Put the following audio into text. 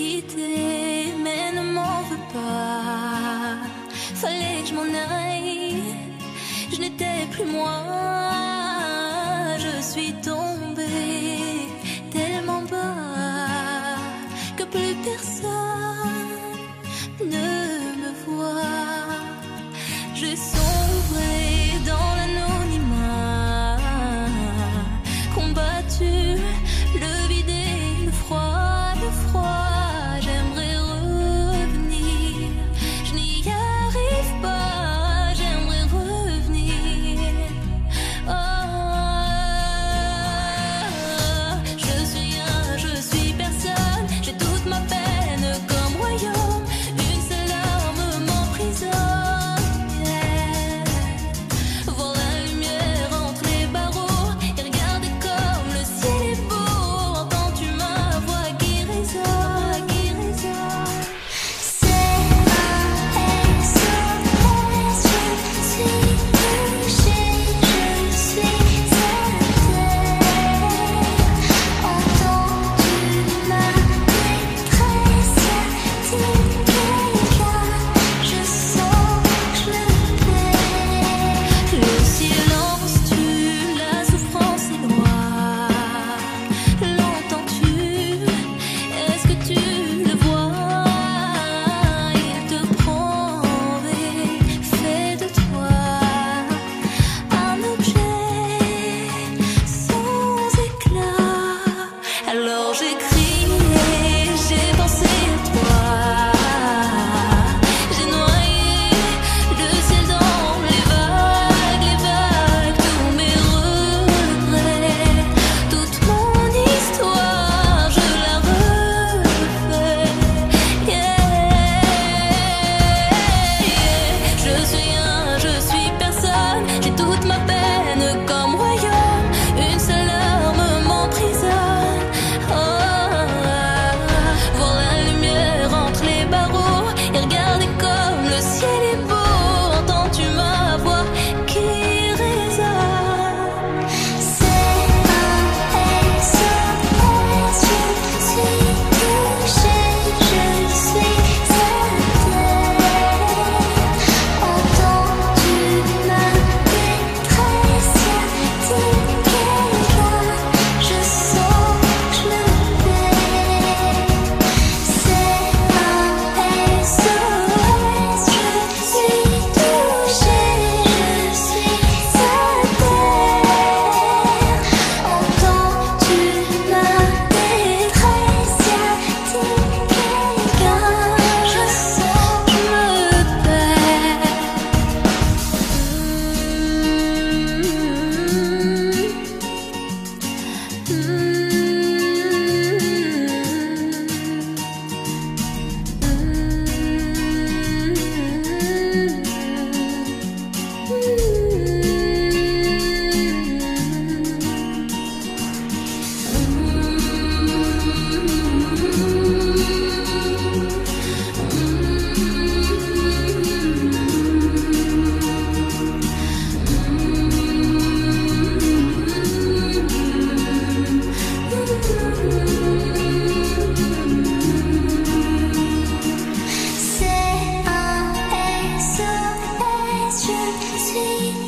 mais ne m'en veux pas. Fallait que je m'en aille, je n'étais plus moi, je suis ton. You.